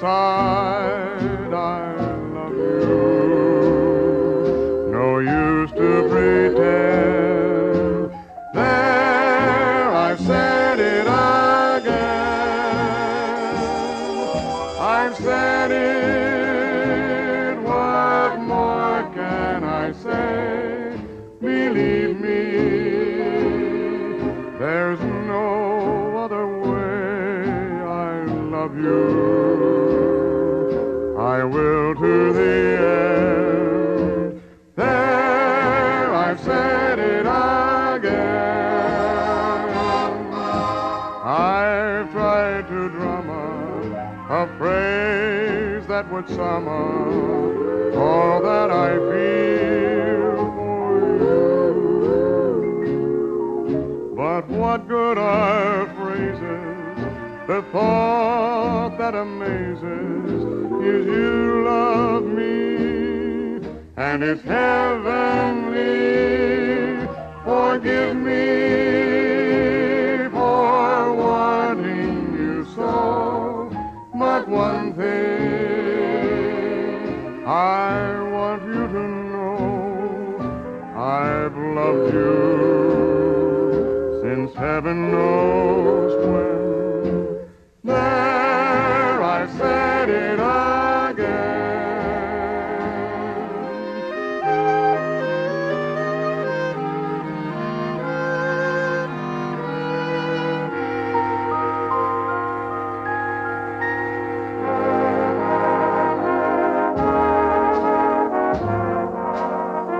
inside. I love you. No use to pretend. There, I've said it again. I've said it. What more can I say? Believe me, there's no other way. I love you. I will to the end. There, I've said it again. I've tried to drum up a phrase that would sum up all that I feel for you. But what good are phrases? The thought that amazes is you love me, and it's heavenly. Forgive me for wanting you so. But one thing I want you to know I've loved you since heaven knows when.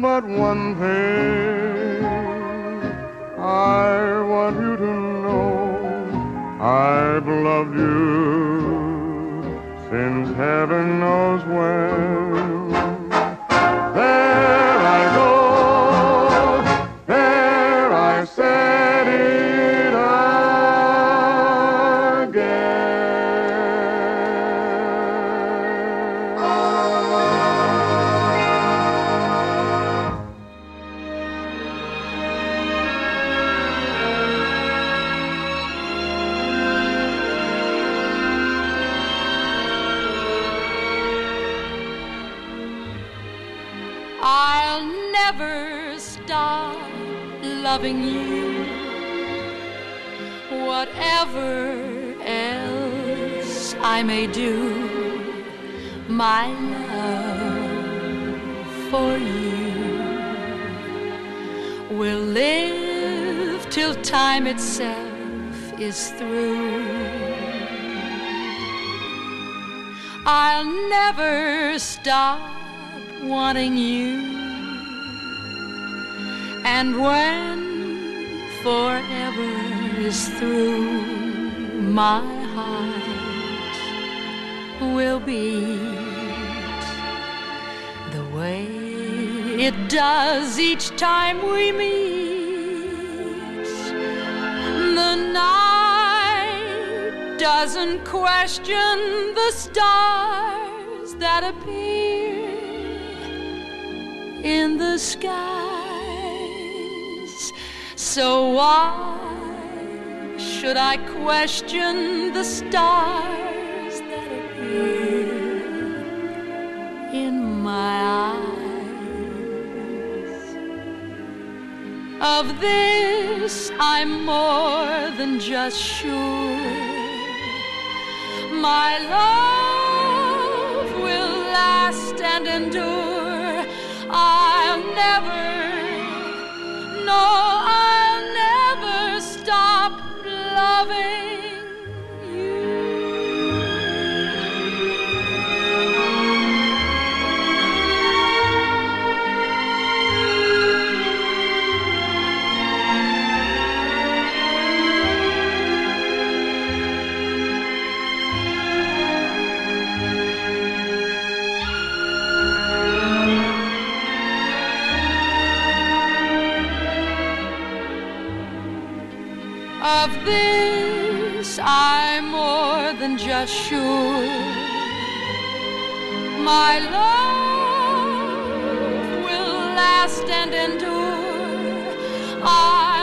but one thing I want you to know I've loved you since heaven knows when. Never stop loving you. Whatever else I may do, my love for you will live till time itself is through. I'll never stop wanting you. And when forever is through, my heart will beat the way it does each time we meet. The night doesn't question the stars that appear in the skies. So why should I question the stars that appear in my eyes? Of this I'm more than just sure. My love will last and endure. Of this I'm more than just sure. My love will last and endure. Know.